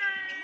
Bye.